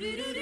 Sometimes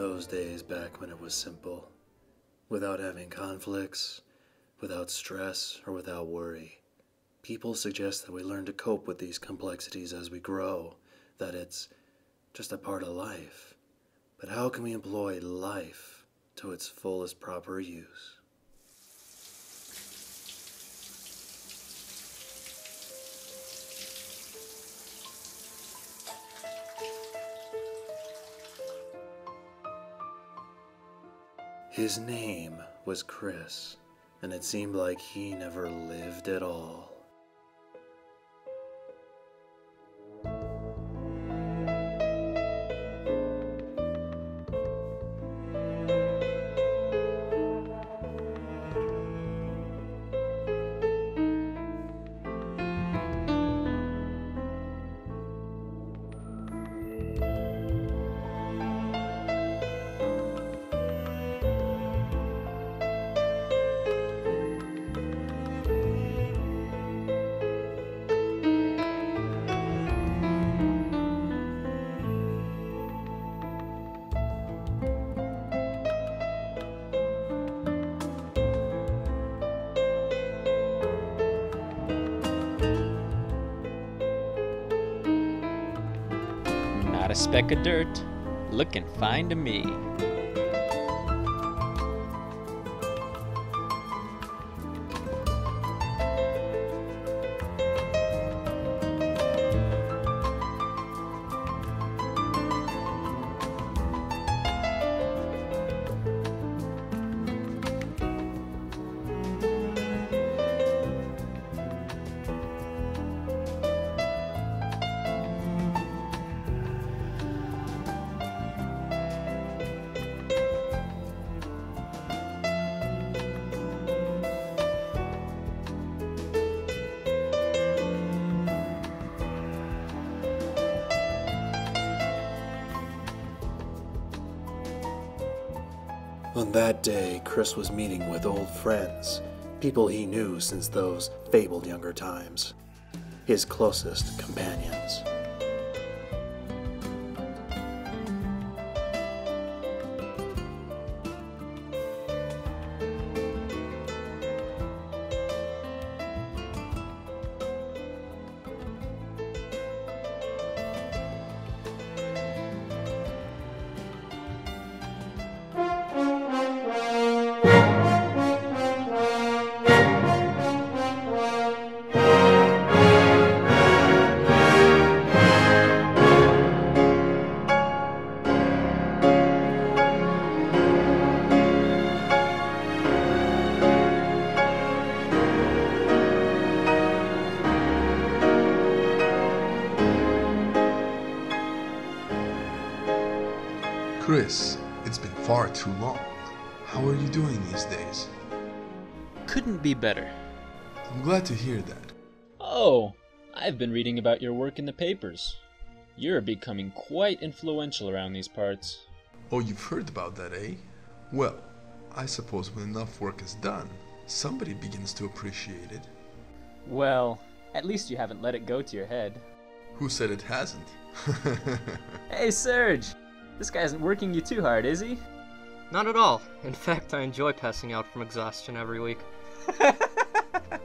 those days back when it was simple, without having conflicts, without stress, or without worry. People suggest that we learn to cope with these complexities as we grow, that it's just a part of life. But how can we employ life to its fullest proper use? His name was Chris, and it seemed like he never lived at all. Speck of dirt, looking fine to me. Day, Chris was meeting with old friends, people he knew since those fabled younger times, his closest companions. Hear that. Oh, I've been reading about your work in the papers. You're becoming quite influential around these parts. Oh, you've heard about that, eh? Well, I suppose when enough work is done, somebody begins to appreciate it. Well, at least you haven't let it go to your head. Who said it hasn't? Hey, Serge! This guy isn't working you too hard, is he? Not at all. In fact, I enjoy passing out from exhaustion every week.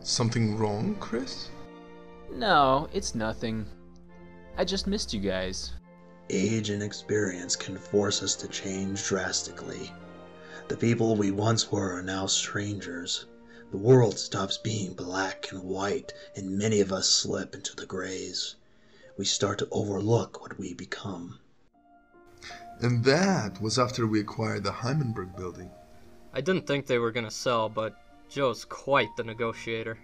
Something wrong, Chris? No, it's nothing. I just missed you guys. Age and experience can force us to change drastically. The people we once were are now strangers. The world stops being black and white, and many of us slip into the grays. We start to overlook what we become. And that was after we acquired the Heimenberg building. I didn't think they were gonna sell, but Joe's quite the negotiator.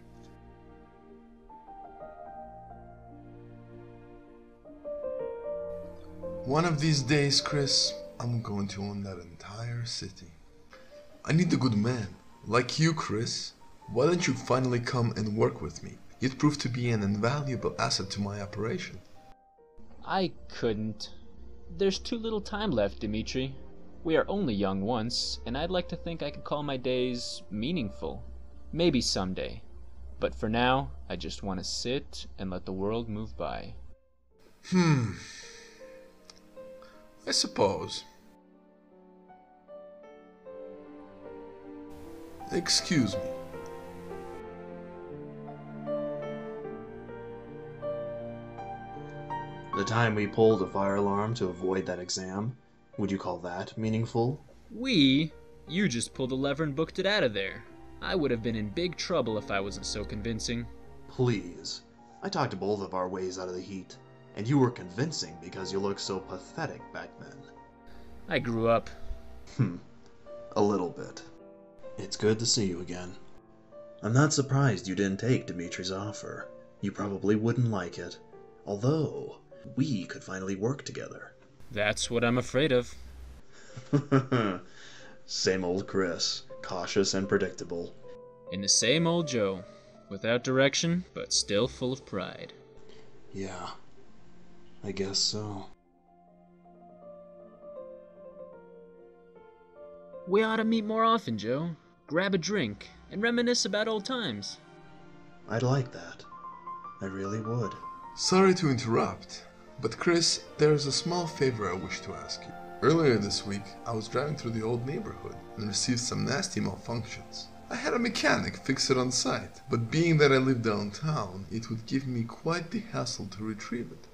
One of these days, Chris, I'm going to own that entire city. I need a good man, like you, Chris. Why don't you finally come and work with me? You'd prove to be an invaluable asset to my operation. I couldn't. There's too little time left, Dimitri. We are only young once, and I'd like to think I could call my days meaningful. Maybe someday. But for now, I just want to sit and let the world move by. Hmm. I suppose. Excuse me. The time we pulled a fire alarm to avoid that exam, would you call that meaningful? We? You just pulled a lever and booked it out of there. I would have been in big trouble if I wasn't so convincing. Please. I talked both of our ways out of the heat, and you were convincing because you looked so pathetic back then. I grew up. Hmm. A little bit. It's good to see you again. I'm not surprised you didn't take Dimitri's offer. You probably wouldn't like it. Although, we could finally work together. That's what I'm afraid of. Same old Chris, cautious and predictable. In the same old Joe, without direction, but still full of pride. Yeah, I guess so. We ought to meet more often, Joe. Grab a drink and reminisce about old times. I'd like that. I really would. Sorry to interrupt, but Chris, there is a small favor I wish to ask you. Earlier this week, I was driving through the old neighborhood and received some nasty malfunctions. I had a mechanic fix it on site, but being that I live downtown, it would give me quite the hassle to retrieve it.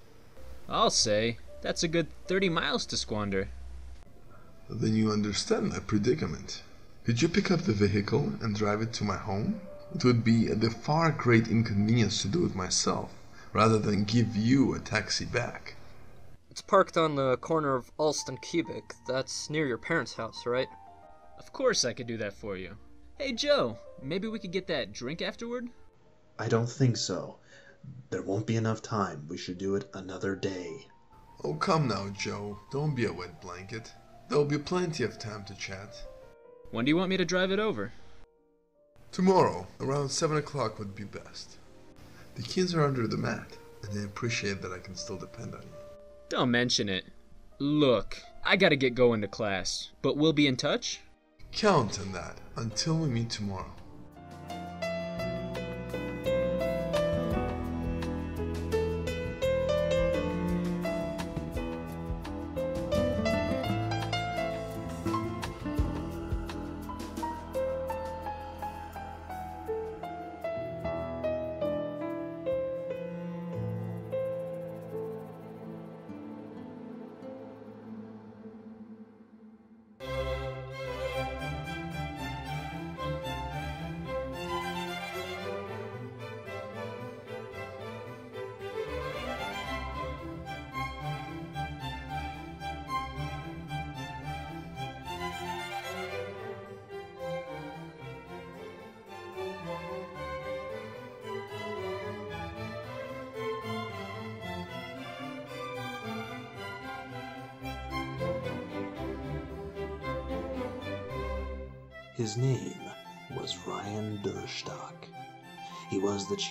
I'll say, that's a good 30 miles to squander. Then you understand my predicament. Could you pick up the vehicle and drive it to my home? It would be at the far great inconvenience to do it myself, rather than give you a taxi back. It's parked on the corner of Ulst and Cubic. That's near your parents' house, right? Of course I could do that for you. Hey, Joe, maybe we could get that drink afterward? I don't think so. There won't be enough time. We should do it another day. Oh, come now, Joe. Don't be a wet blanket. There'll be plenty of time to chat. When do you want me to drive it over? Tomorrow, around 7 o'clock would be best. The kids are under the mat, and they appreciate that I can still depend on you. Don't mention it. Look, I gotta get going to class, but we'll be in touch? Count on that until we meet tomorrow.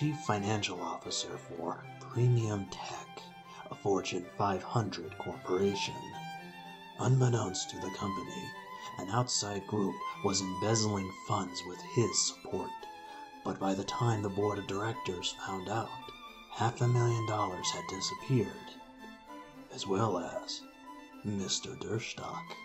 Chief financial officer for Premium Tech, a Fortune 500 corporation. Unbeknownst to the company, an outside group was embezzling funds with his support. But by the time the board of directors found out, half a million dollars had disappeared, as well as Mr. Durstock.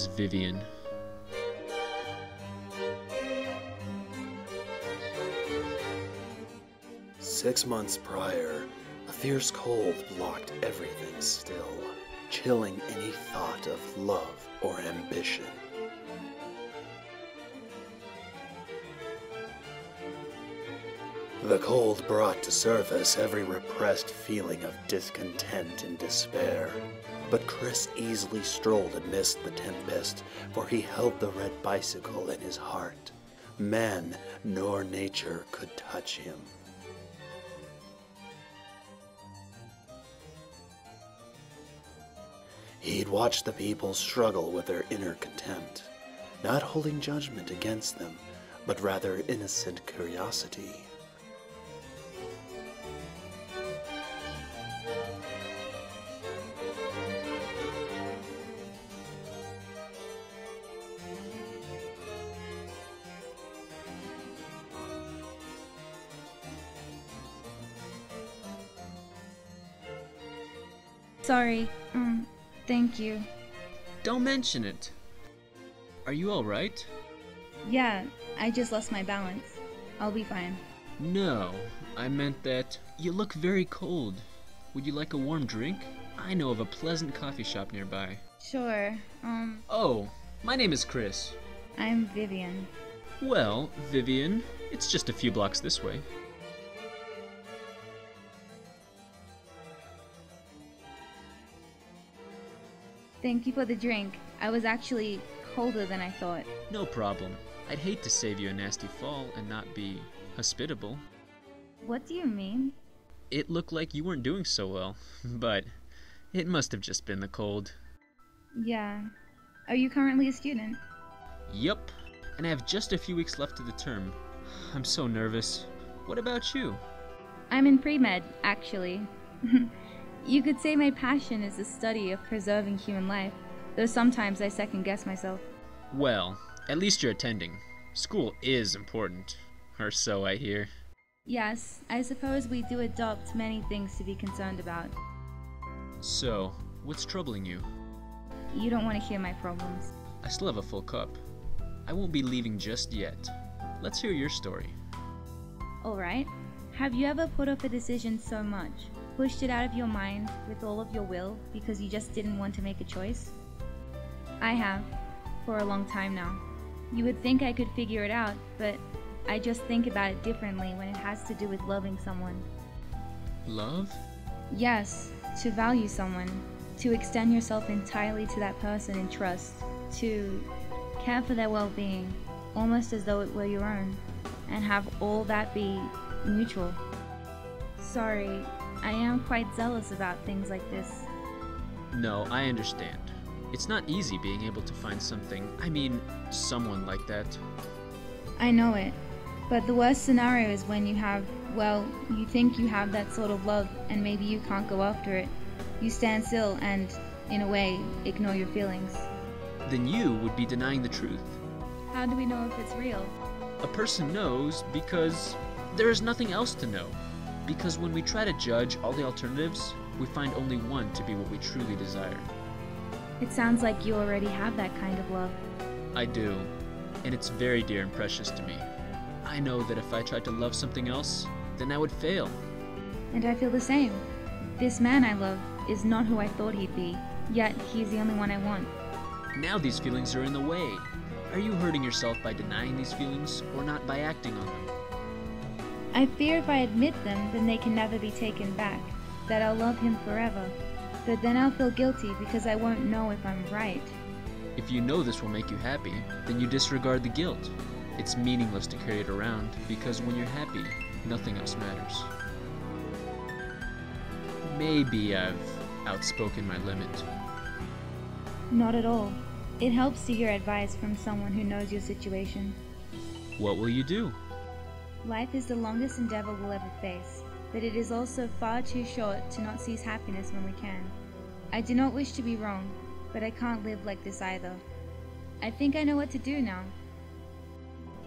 Was Vivian. Six months prior, a fierce cold blocked everything still, chilling any thought of love or ambition. The cold brought to surface every repressed feeling of discontent and despair. But Chris easily strolled amidst the tempest, for he held the red bicycle in his heart. Man nor nature could touch him. He'd watched the people struggle with their inner contempt, not holding judgment against them, but rather innocent curiosity. Mention it. Are you alright? Yeah, I just lost my balance. I'll be fine. No, I meant that you look very cold. Would you like a warm drink? I know of a pleasant coffee shop nearby. Sure. Um, Oh, my name is Chris. I'm Vivian. Well, Vivian, it's just a few blocks this way. Thank you for the drink. I was actually colder than I thought. No problem. I'd hate to save you a nasty fall and not be hospitable. What do you mean? It looked like you weren't doing so well, but it must have just been the cold. Yeah. Are you currently a student? Yup, and I have just a few weeks left of the term. I'm so nervous. What about you? I'm in pre med, actually. you could say my passion is the study of preserving human life, though sometimes I second guess myself. Well, at least you're attending. School is important, or so I hear. Yes, I suppose we do adopt many things to be concerned about. So, what's troubling you? You don't want to hear my problems. I still have a full cup. I won't be leaving just yet. Let's hear your story. Alright. Have you ever put off a decision so much, pushed it out of your mind with all of your will because you just didn't want to make a choice? I have, for a long time now. You would think I could figure it out, but I just think about it differently when it has to do with loving someone. Love? Yes, to value someone, to extend yourself entirely to that person in trust, to care for their well being, almost as though it were your own, and have all that be mutual. Sorry, I am quite zealous about things like this. No, I understand. It's not easy being able to find something, I mean, someone like that. I know it, but the worst scenario is when you have, well, you think you have that sort of love and maybe you can't go after it. You stand still and, in a way, ignore your feelings. Then you would be denying the truth. How do we know if it's real? A person knows because there is nothing else to know. Because when we try to judge all the alternatives, we find only one to be what we truly desire. It sounds like you already have that kind of love. I do, and it's very dear and precious to me. I know that if I tried to love something else, then I would fail. And I feel the same. This man I love is not who I thought he'd be, yet he's the only one I want. Now these feelings are in the way. Are you hurting yourself by denying these feelings or not by acting on them? I fear if I admit them, then they can never be taken back, that I'll love him forever. But then I'll feel guilty because I won't know if I'm right. If you know this will make you happy, then you disregard the guilt. It's meaningless to carry it around because when you're happy, nothing else matters. Maybe I've outspoken my limit. Not at all. It helps to hear advice from someone who knows your situation. What will you do? Life is the longest endeavor we'll ever face, but it is also far too short to not seize happiness when we can. I do not wish to be wrong, but I can't live like this either. I think I know what to do now.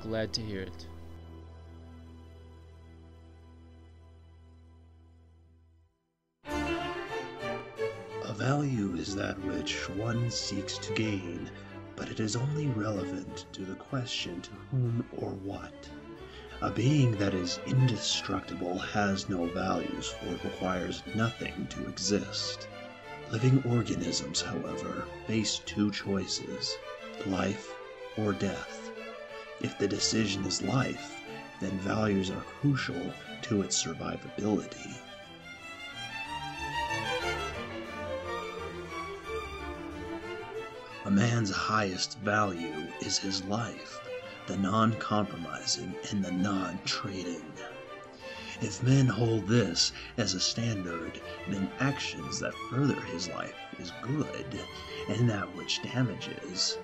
Glad to hear it. A value is that which one seeks to gain, but it is only relevant to the question to whom or what. A being that is indestructible has no values, for it requires nothing to exist. Living organisms, however, face two choices life or death. If the decision is life, then values are crucial to its survivability. A man's highest value is his life, the non compromising and the non trading. If men hold this as a standard, then actions that further his life is good, and that which damages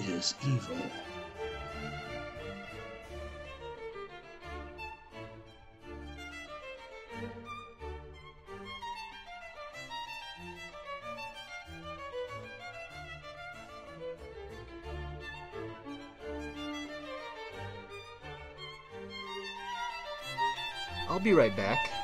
is evil. Be right back.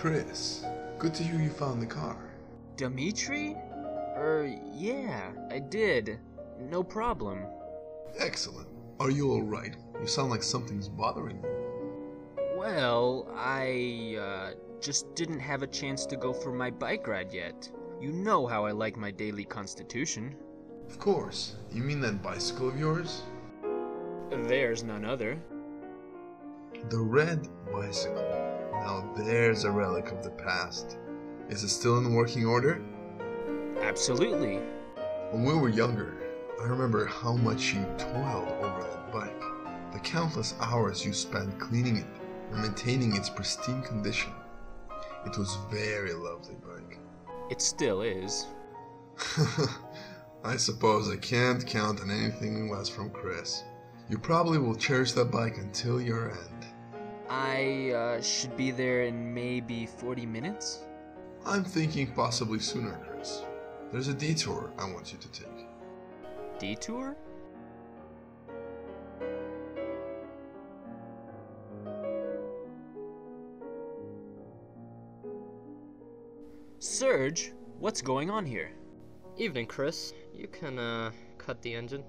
Chris, good to hear you found the car. Dimitri? Er, yeah, I did. No problem. Excellent. Are you alright? You sound like something's bothering you. Well, I, uh, just didn't have a chance to go for my bike ride yet. You know how I like my daily constitution. Of course. You mean that bicycle of yours? There's none other. The red bicycle. Now there's a relic of the past. Is it still in working order? Absolutely. When we were younger, I remember how much you toiled over that bike. The countless hours you spent cleaning it and maintaining its pristine condition. It was very lovely bike. It still is. I suppose I can't count on anything less from Chris. You probably will cherish that bike until your end. I, uh, should be there in maybe 40 minutes? I'm thinking possibly sooner, Chris. There's a detour I want you to take. Detour? Serge, what's going on here? Evening, Chris. You can, uh, cut the engine.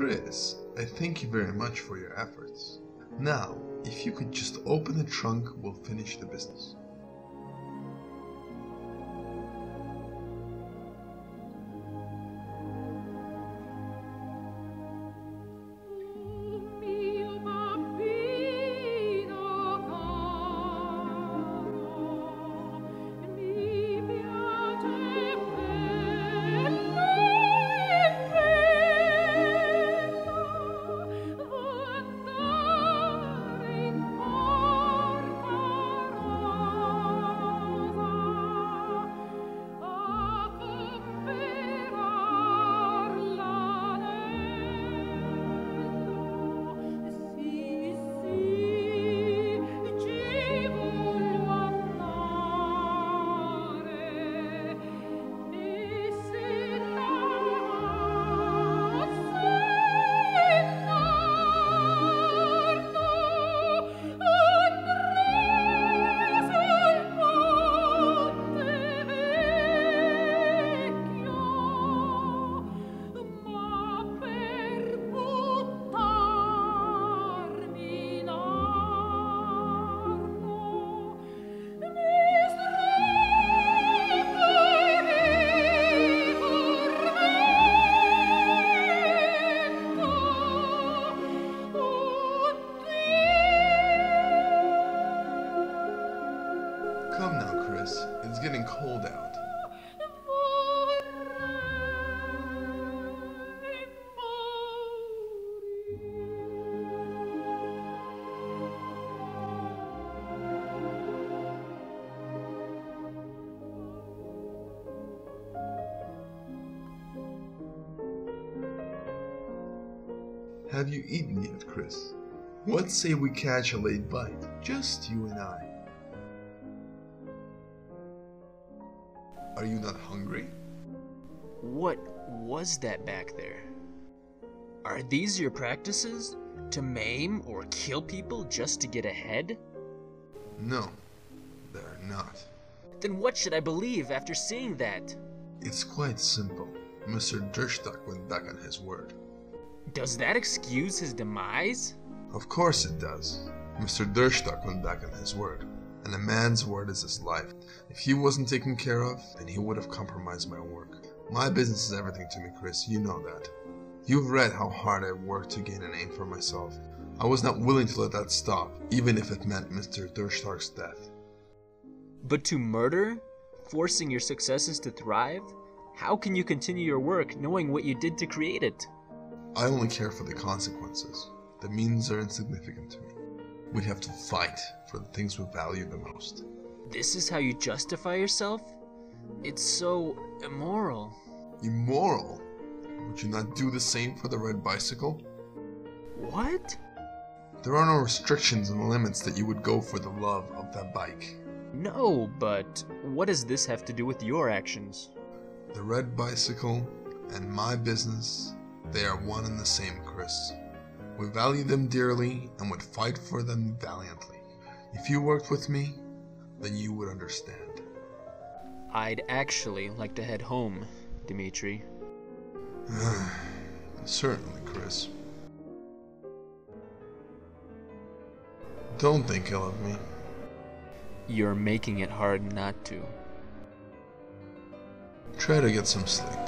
Chris, I thank you very much for your efforts. Now, if you could just open the trunk, we'll finish the business. Getting cold out. Have you eaten yet, Chris? What say we catch a late bite? Just you and I. was that back there? Are these your practices? To maim or kill people just to get ahead? No, they're not. Then what should I believe after seeing that? It's quite simple. Mr. Derstock went back on his word. Does that excuse his demise? Of course it does. Mr. Derstock went back on his word. And a man's word is his life. If he wasn't taken care of, then he would have compromised my work. My business is everything to me, Chris. You know that. You've read how hard I worked to gain a name for myself. I was not willing to let that stop, even if it meant Mr. Derstock's death. But to murder? Forcing your successes to thrive? How can you continue your work knowing what you did to create it? I only care for the consequences. The means are insignificant to me. We have to fight for the things we value the most. This is how you justify yourself? It's so immoral. Immoral? Would you not do the same for the red bicycle? What? There are no restrictions and limits that you would go for the love of that bike. No, but what does this have to do with your actions? The red bicycle and my business, they are one and the same, Chris. We value them dearly and would fight for them valiantly. If you worked with me, then you would understand. I'd actually like to head home, Dimitri. Certainly, Chris. Don't think ill of me. You're making it hard not to. Try to get some sleep.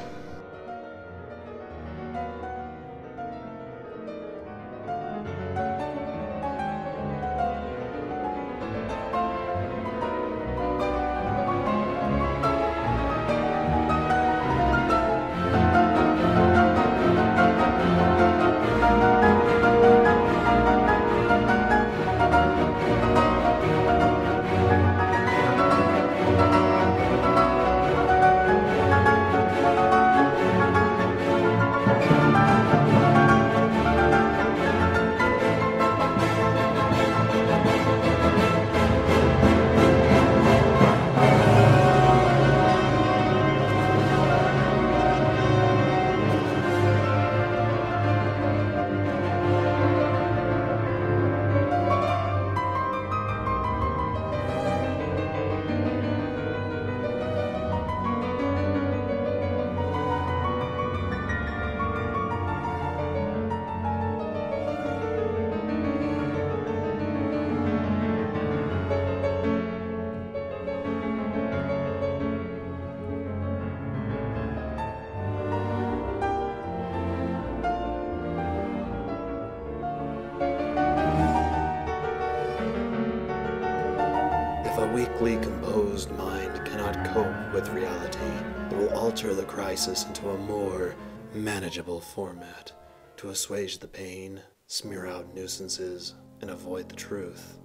Format to assuage the pain, smear out nuisances, and avoid the truth.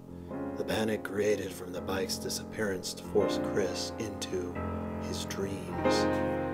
The panic created from the bike's disappearance to force Chris into his dreams.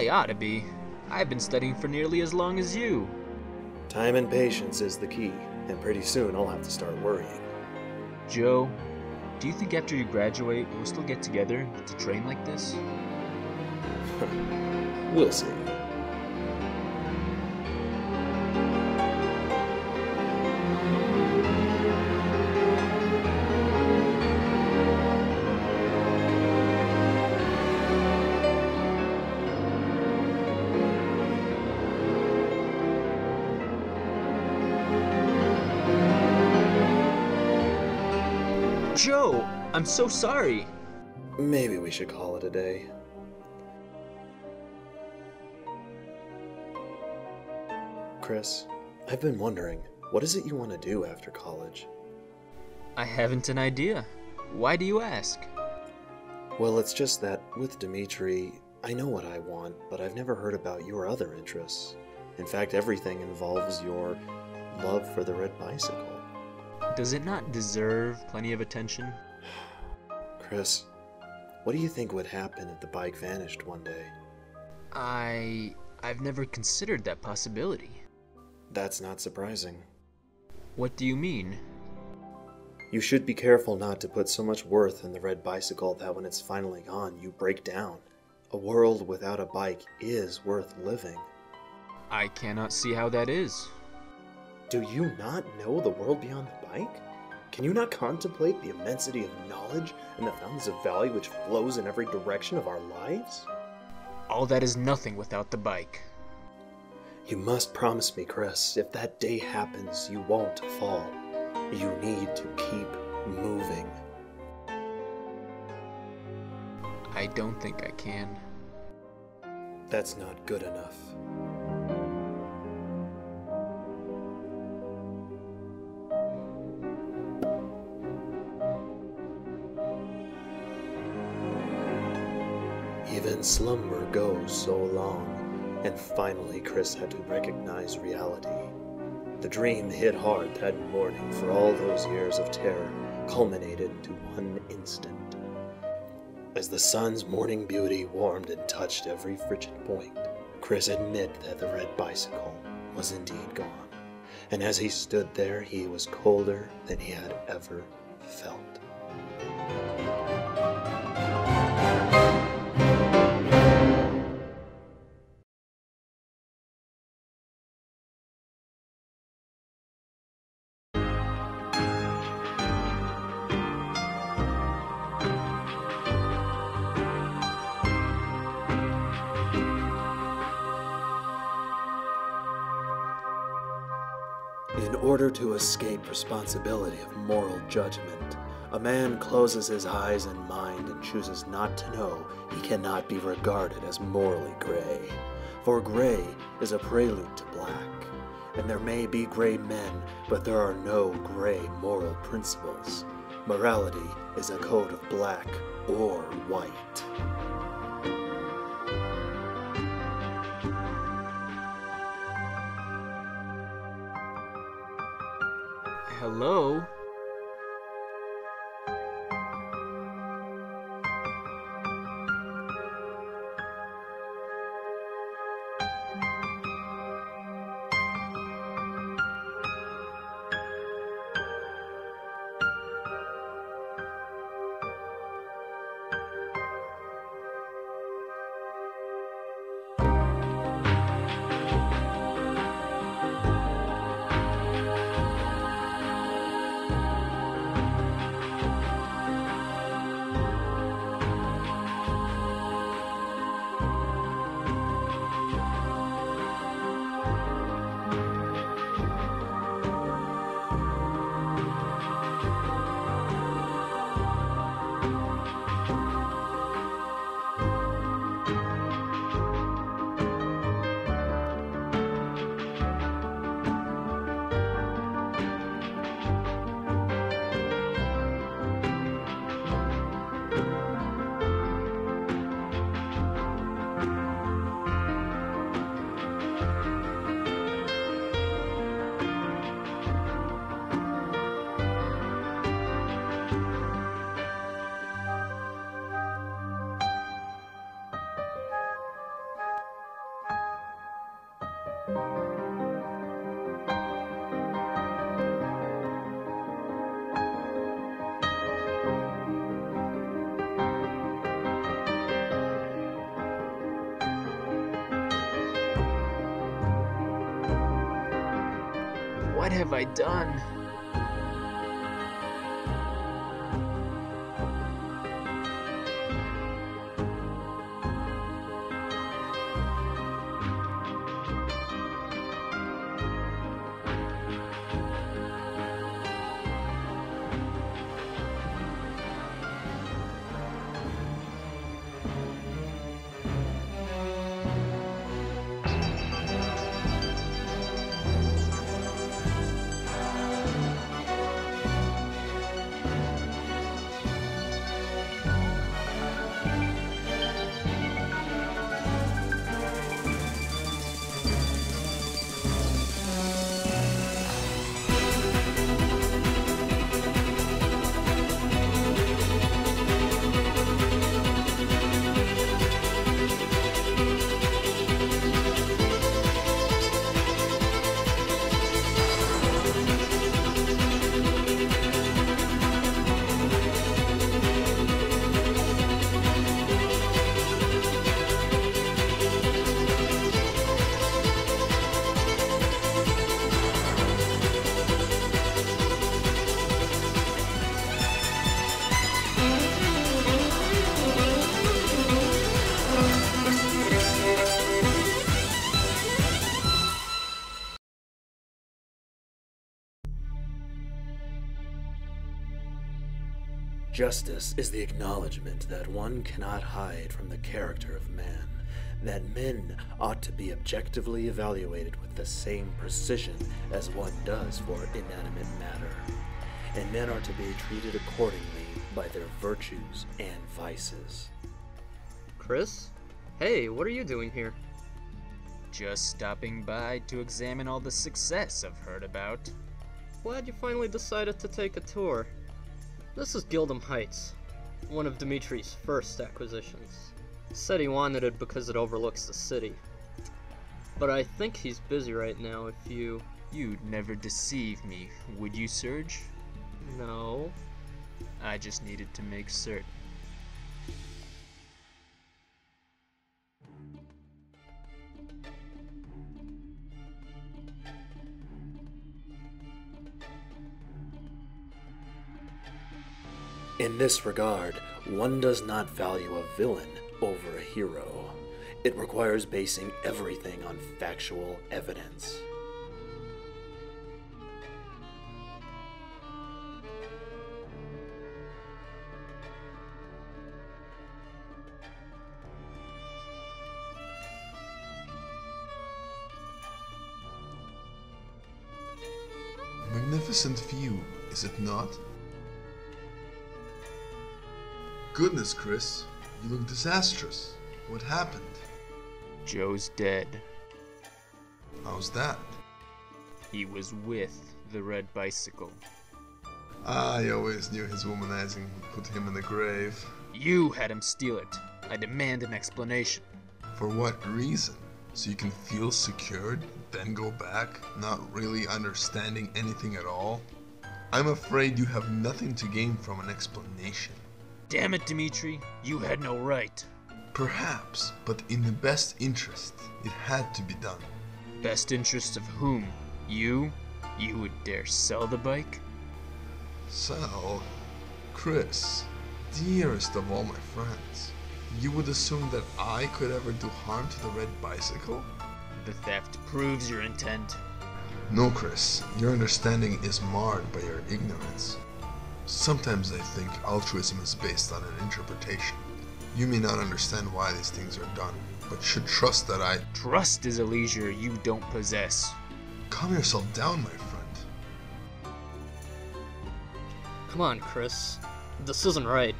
I ought to be. I've been studying for nearly as long as you. Time and patience is the key, and pretty soon I'll have to start worrying. Joe, do you think after you graduate, we'll still get together to train like this? We'll see. I'm so sorry. Maybe we should call it a day. Chris, I've been wondering, what is it you want to do after college? I haven't an idea. Why do you ask? Well, it's just that with Dimitri, I know what I want, but I've never heard about your other interests. In fact, everything involves your love for the red bicycle. Does it not deserve plenty of attention? Chris, what do you think would happen if the bike vanished one day? I. I've never considered that possibility. That's not surprising. What do you mean? You should be careful not to put so much worth in the red bicycle that when it's finally gone, you break down. A world without a bike is worth living. I cannot see how that is. Do you not know the world beyond the bike? Can you not contemplate the immensity of knowledge and the fountains of value which flows in every direction of our lives? All that is nothing without the bike. You must promise me, Chris, if that day happens, you won't fall. You need to keep moving. I don't think I can. that's not good enough. Even slumber goes so long, and finally Chris had to recognize reality. The dream hit hard that morning, for all those years of terror culminated into one instant. As the sun's morning beauty warmed and touched every frigid point, Chris admitted that the red bicycle was indeed gone. And as he stood there, he was colder than he had ever felt. Order to escape responsibility of moral judgment, a man closes his eyes and mind and chooses not to know he cannot be regarded as morally gray. For gray is a prelude to black, and there may be gray men, but there are no gray moral principles. Morality is a code of black or white. Hello? Justice is the acknowledgement that one cannot hide from the character of man, that men ought to be objectively evaluated with the same precision as one does for inanimate matter, and men are to be treated accordingly by their virtues and vices. Chris? Hey, what are you doing here? Just stopping by to examine all the success I've heard about. Glad you finally decided to take a tour. This is Gildem Heights, one of Dimitri's first acquisitions. Said he wanted it because it overlooks the city. But I think he's busy right now if you. You'd never deceive me, would you, Serge? No. I just needed to make certain. This regard, one does not value a villain over a hero. It requires basing everything on factual evidence. Magnificent view, is it not? Goodness, Chris, you look disastrous. What happened? Joe's dead. How's that? He was with the red bicycle. Ah, I always knew his womanizing would put him in the grave. You had him steal it. I demand an explanation. For what reason? So you can feel secured, then go back, not really understanding anything at all? I'm afraid you have nothing to gain from an explanation. Damn it, Dimitri, you had no right. Perhaps, but in the best interest, it had to be done. Best interest of whom? You? You would dare sell the bike? So, Chris, dearest of all my friends, you would assume that I could ever do harm to the red bicycle? The theft proves your intent. No, Chris, your understanding is marred by your ignorance. Sometimes I think altruism is based on an interpretation. You may not understand why these things are done, but should trust that I. Trust is a leisure you don't possess. Calm yourself down, my friend. Come on, Chris. This isn't right.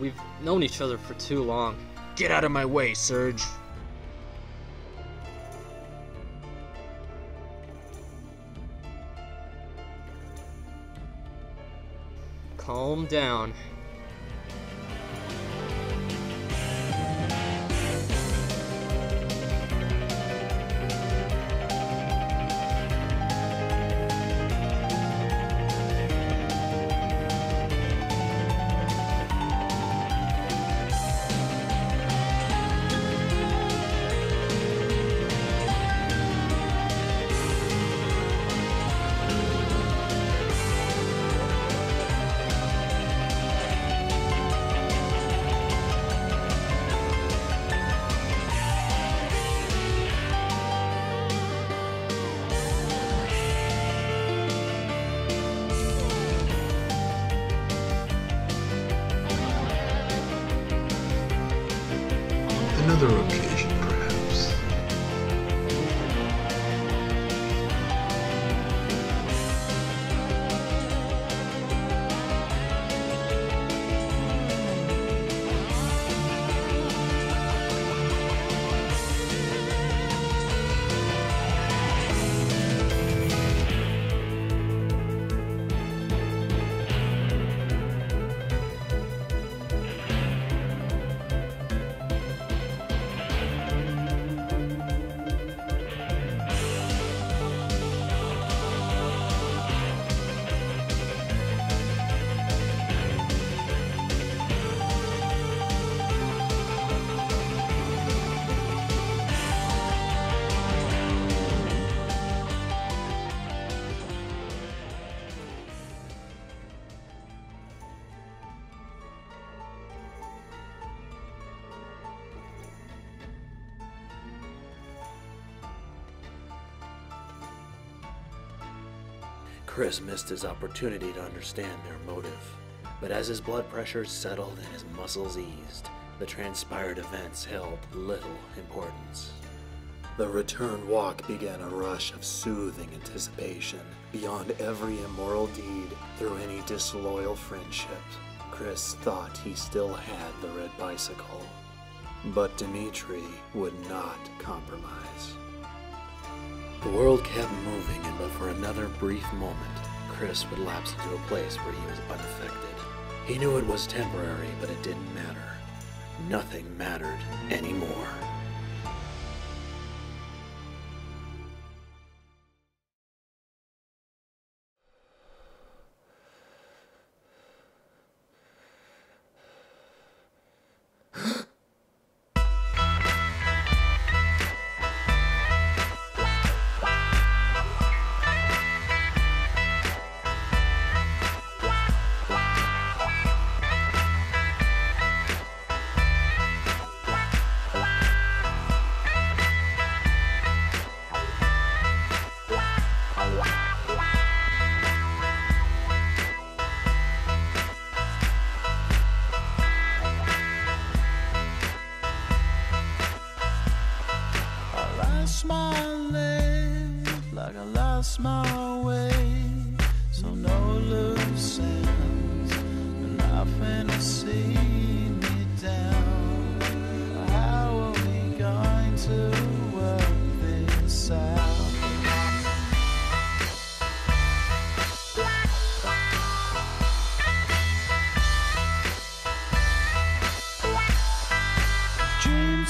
We've known each other for too long. Get out of my way, Serge. Calm down. Chris missed his opportunity to understand their motive. But as his blood pressure settled and his muscles eased, the transpired events held little importance. The return walk began a rush of soothing anticipation. Beyond every immoral deed, through any disloyal friendship, Chris thought he still had the red bicycle. But Dimitri would not compromise. The world kept moving, and but for another brief moment, Chris would lapse into a place where he was unaffected. He knew it was temporary, but it didn't matter. Nothing mattered anymore.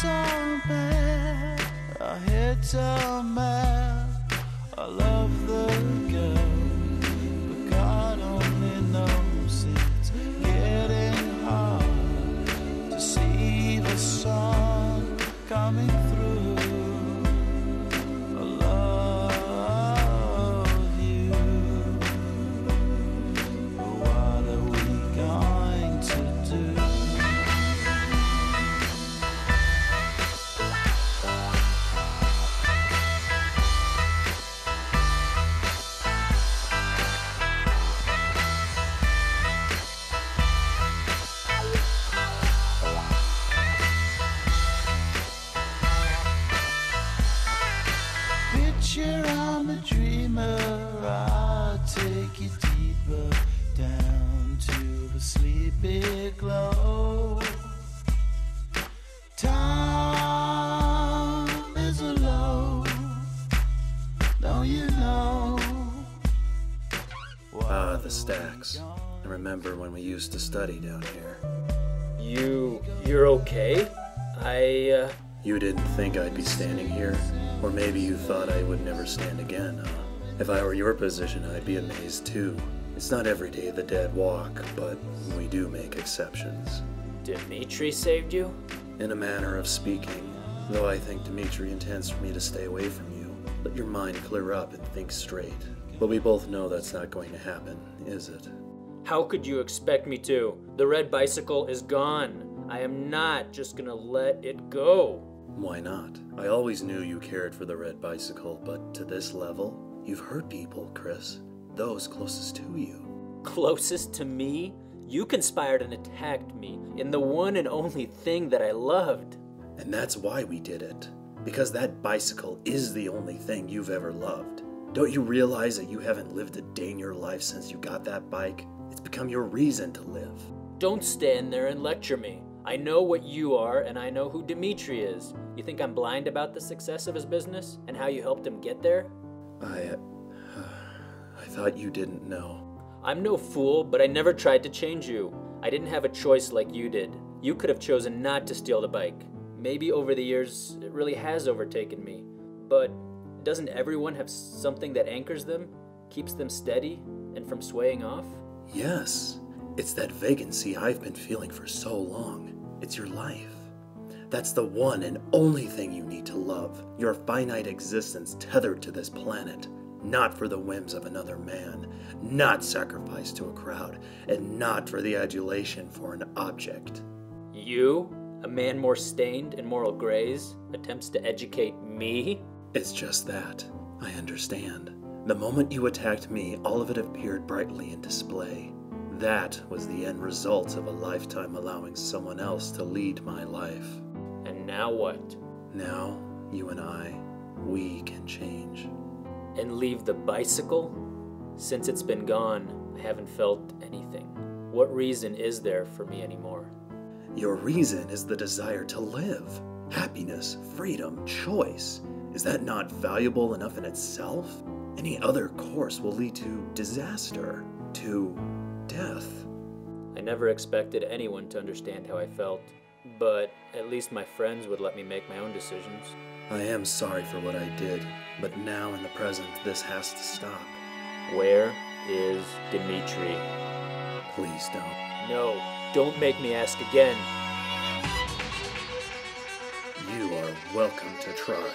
Are bad, our heads are mad. I love the girl, but God only knows it's getting hard to see the sun coming used to study down here. You. you're okay? I, uh. You didn't think I'd be standing here? Or maybe you thought I would never stand again, huh? If I were your position, I'd be amazed too. It's not every day the dead walk, but we do make exceptions. Dimitri saved you? In a manner of speaking, though I think Dimitri intends for me to stay away from you. Let your mind clear up and think straight. But we both know that's not going to happen, is it? How could you expect me to? The red bicycle is gone. I am not just gonna let it go. Why not? I always knew you cared for the red bicycle, but to this level, you've hurt people, Chris. Those closest to you. Closest to me? You conspired and attacked me in the one and only thing that I loved. And that's why we did it. Because that bicycle is the only thing you've ever loved. Don't you realize that you haven't lived a day in your life since you got that bike? It's become your reason to live. Don't stand there and lecture me. I know what you are, and I know who Dimitri is. You think I'm blind about the success of his business and how you helped him get there? I. Uh, I thought you didn't know. I'm no fool, but I never tried to change you. I didn't have a choice like you did. You could have chosen not to steal the bike. Maybe over the years, it really has overtaken me. But doesn't everyone have something that anchors them, keeps them steady, and from swaying off? Yes. It's that vacancy I've been feeling for so long. It's your life. That's the one and only thing you need to love. Your finite existence tethered to this planet. Not for the whims of another man, not sacrificed to a crowd, and not for the adulation for an object. You, a man more stained in moral grays, attempts to educate me? It's just that. I understand. The moment you attacked me, all of it appeared brightly in display. That was the end result of a lifetime allowing someone else to lead my life. And now what? Now, you and I, we can change. And leave the bicycle? Since it's been gone, I haven't felt anything. What reason is there for me anymore? Your reason is the desire to live. Happiness, freedom, choice. Is that not valuable enough in itself? Any other course will lead to disaster, to death. I never expected anyone to understand how I felt, but at least my friends would let me make my own decisions. I am sorry for what I did, but now in the present, this has to stop. Where is Dimitri? Please don't. No, don't make me ask again. You are welcome to try.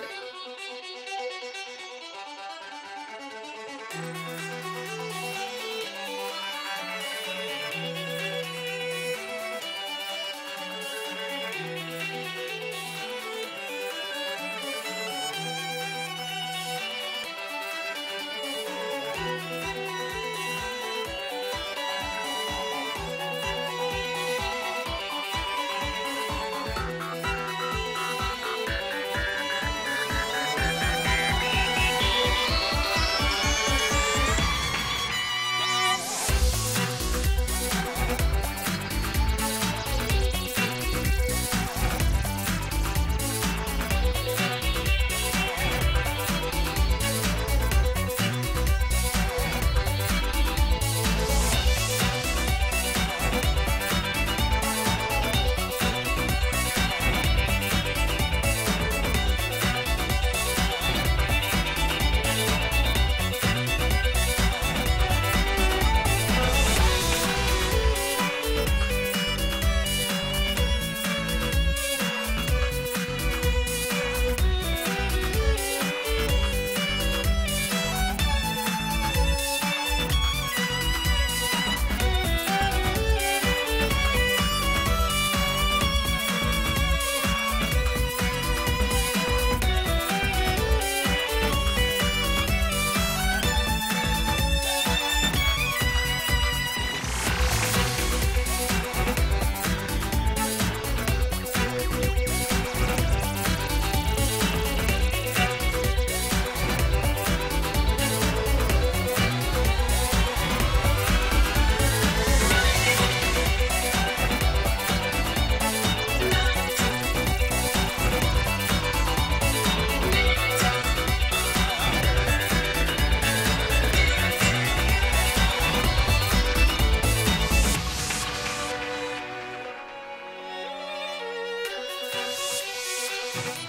It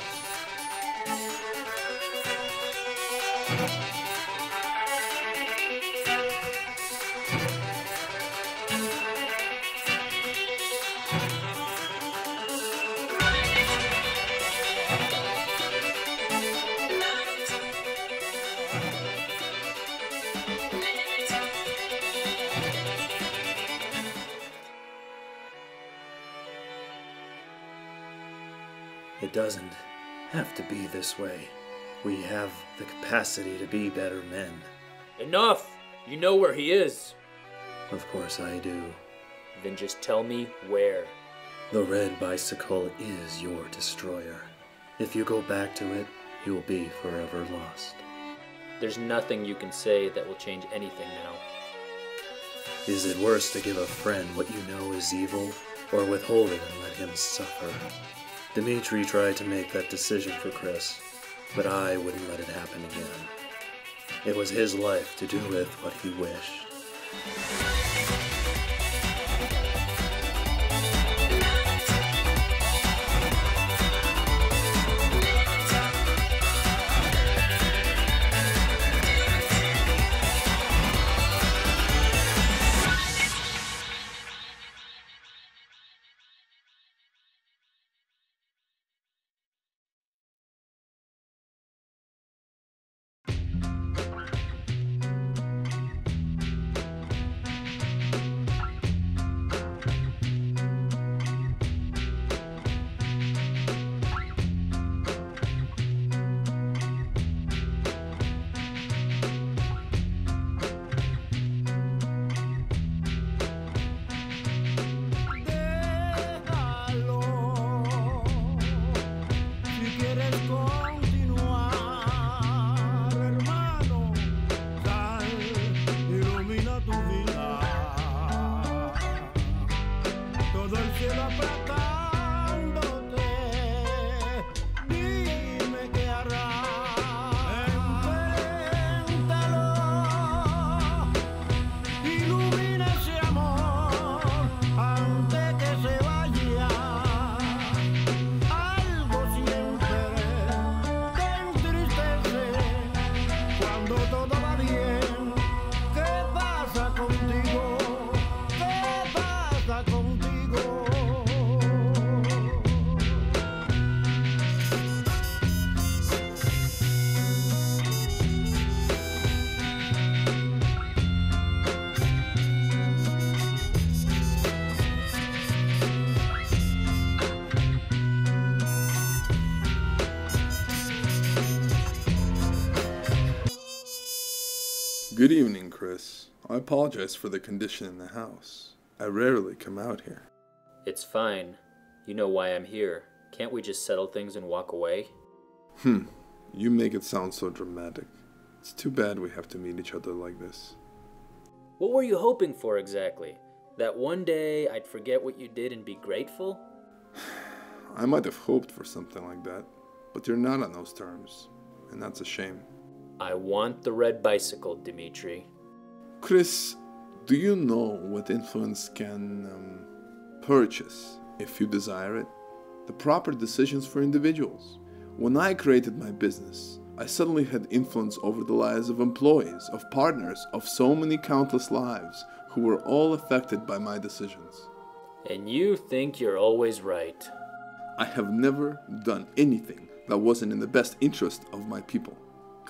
this way. We have the capacity to be better men. Enough! You know where he is. Of course I do. Then just tell me where. The red bicycle is your destroyer. If you go back to it, you'll be forever lost. There's nothing you can say that will change anything now. Is it worse to give a friend what you know is evil, or withhold it and let him suffer? Dimitri tried to make that decision for Chris, but I wouldn't let it happen again. It was his life to do with what he wished. Good evening, Chris. I apologize for the condition in the house. I rarely come out here. It's fine. You know why I'm here. Can't we just settle things and walk away? Hmm, you make it sound so dramatic. It's too bad we have to meet each other like this. What were you hoping for exactly? That one day I'd forget what you did and be grateful? I might have hoped for something like that, but you're not on those terms, and that's a shame. I want the red bicycle, Dimitri. Chris, do you know what influence can um, purchase if you desire it? The proper decisions for individuals. When I created my business, I suddenly had influence over the lives of employees, of partners, of so many countless lives who were all affected by my decisions. And you think you're always right. I have never done anything that wasn't in the best interest of my people.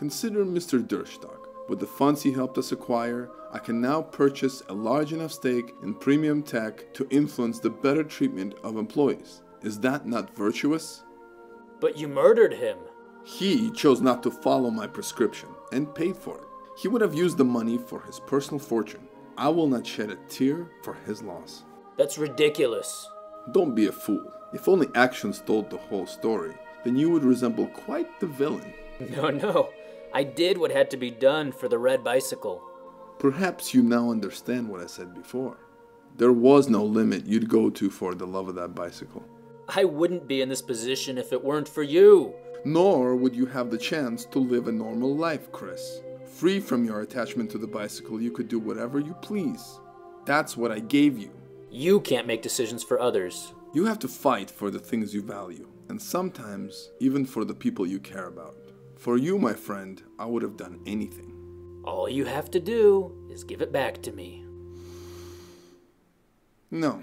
Consider Mr. Durstock. With the funds he helped us acquire, I can now purchase a large enough stake in premium tech to influence the better treatment of employees. Is that not virtuous? But you murdered him. He chose not to follow my prescription and paid for it. He would have used the money for his personal fortune. I will not shed a tear for his loss. That's ridiculous. Don't be a fool. If only actions told the whole story, then you would resemble quite the villain. No, no. I did what had to be done for the red bicycle. Perhaps you now understand what I said before. There was no limit you'd go to for the love of that bicycle. I wouldn't be in this position if it weren't for you. Nor would you have the chance to live a normal life, Chris. Free from your attachment to the bicycle, you could do whatever you please. That's what I gave you. You can't make decisions for others. You have to fight for the things you value, and sometimes even for the people you care about. For you, my friend, I would have done anything. All you have to do is give it back to me. No.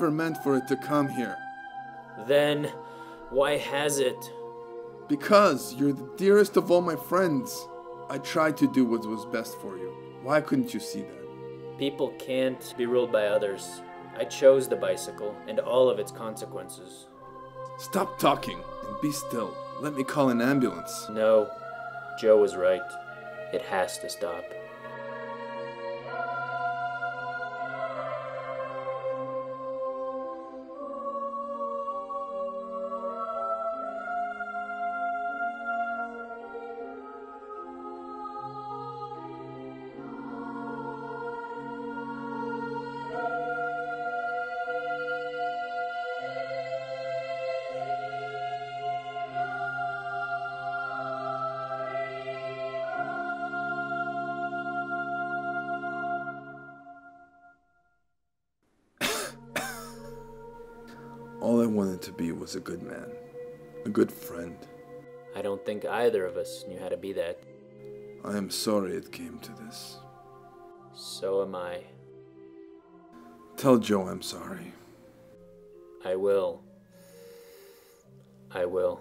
Never meant for it to come here. Then, why has it? Because you're the dearest of all my friends. I tried to do what was best for you. Why couldn't you see that? People can't be ruled by others. I chose the bicycle and all of its consequences. Stop talking and be still. Let me call an ambulance. No, Joe was right. It has to stop. Wanted to be was a good man, a good friend. I don't think either of us knew how to be that. I am sorry it came to this. So am I. Tell Joe I'm sorry. I will. I will.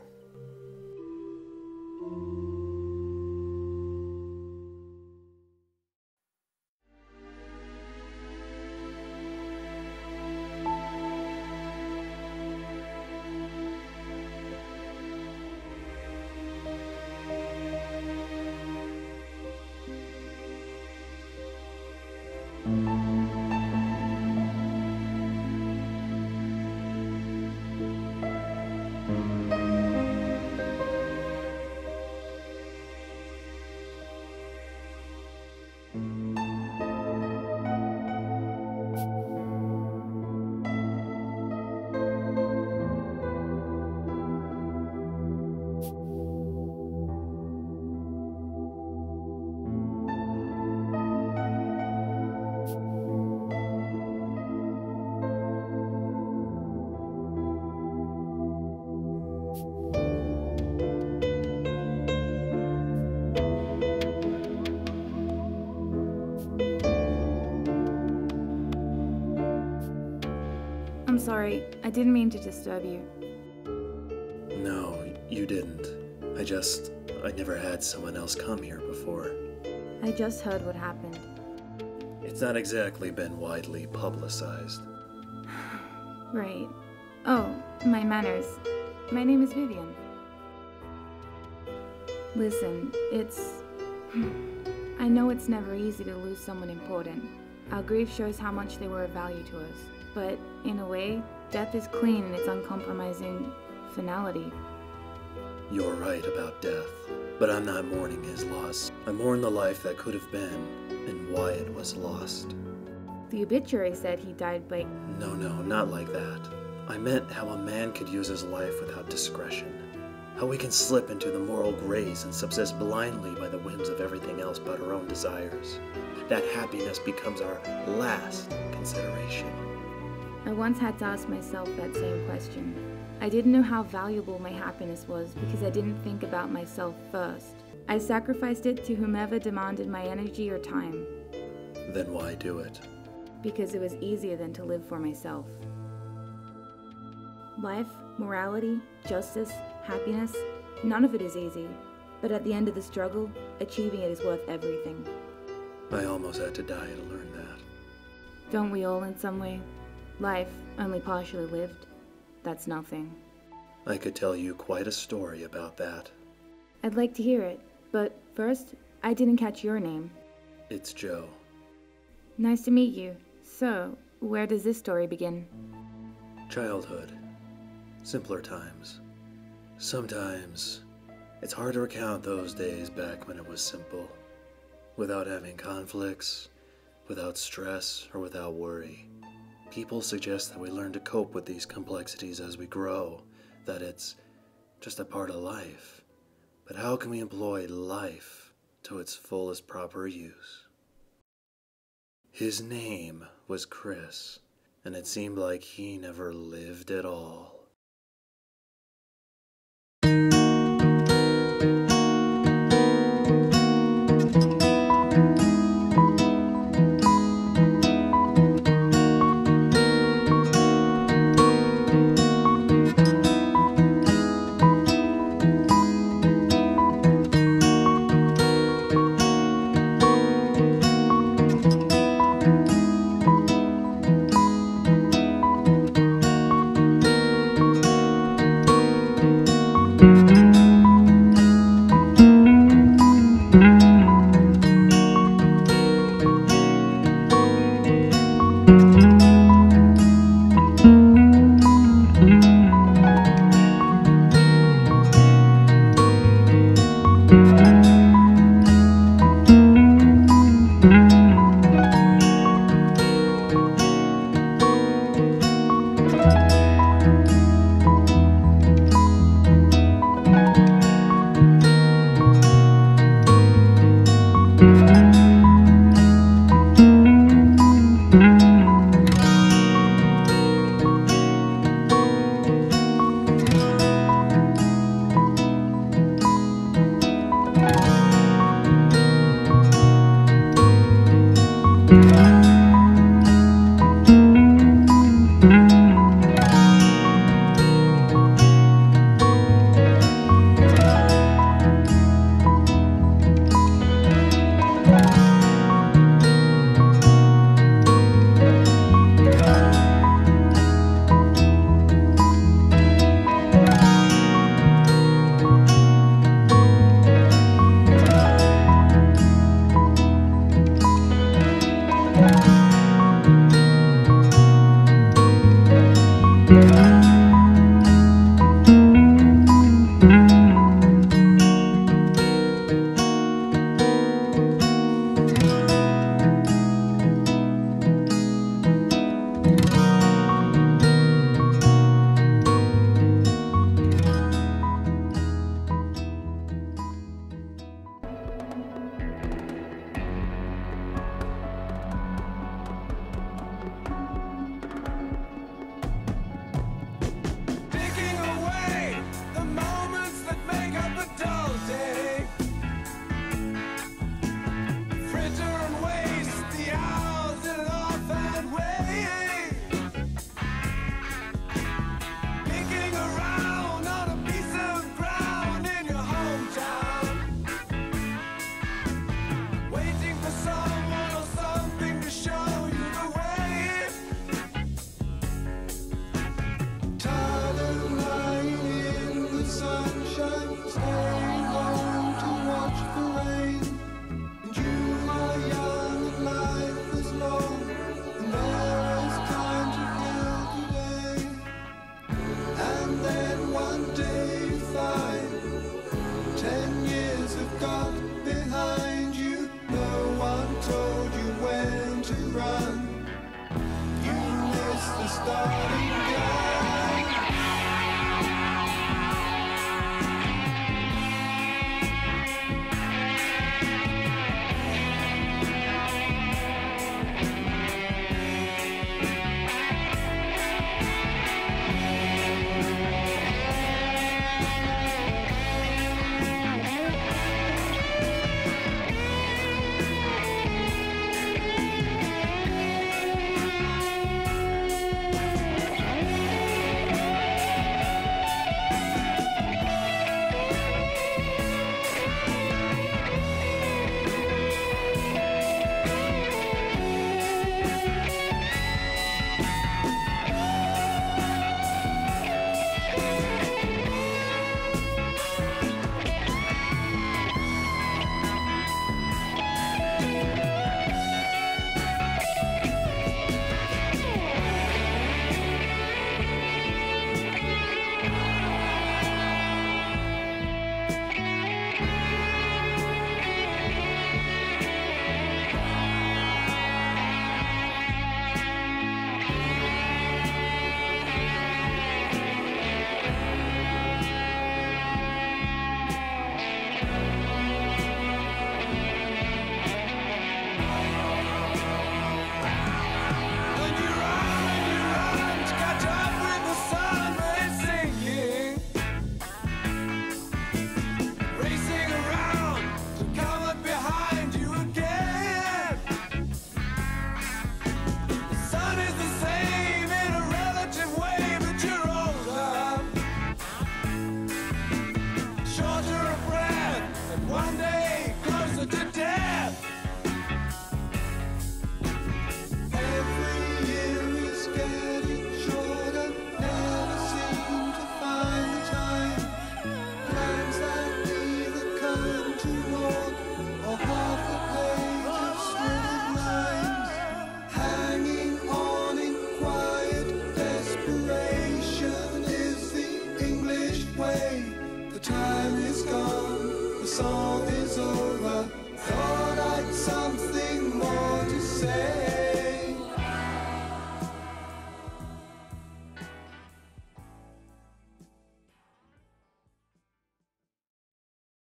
I didn't mean to disturb you. No, you didn't. I just. I never had someone else come here before. I just heard what happened. It's not exactly been widely publicized. Right. Oh, my manners. My name is Vivian. Listen, it's. I know it's never easy to lose someone important. Our grief shows how much they were of value to us. But, in a way, death is clean in its uncompromising finality. You're right about death, but I'm not mourning his loss. I mourn the life that could have been and why it was lost. The obituary said he died by. No, no, not like that. I meant how a man could use his life without discretion. How we can slip into the moral grace and subsist blindly by the whims of everything else but our own desires. That happiness becomes our last consideration. I once had to ask myself that same question. I didn't know how valuable my happiness was because I didn't think about myself first. I sacrificed it to whomever demanded my energy or time Then why do it? because it was easier than to live for myself. Life, morality, justice, happiness, none of it is easy. But at the end of the struggle, achieving it is worth everything. I almost had to die to learn that. Don't we all in some way? Life, only partially lived, that's nothing. I could tell you quite a story about that. I'd like to hear it, but first, I didn't catch your name. It's Joe. Nice to meet you. So, where does this story begin? Childhood. Simpler times. Sometimes it's hard to recount those days back when it was simple. Without having conflicts, without stress, or without worry. People suggest that we learn to cope with these complexities as we grow, that it's just a part of life. But how can we employ life to its fullest proper use? His name was Chris, and it seemed like he never lived at all.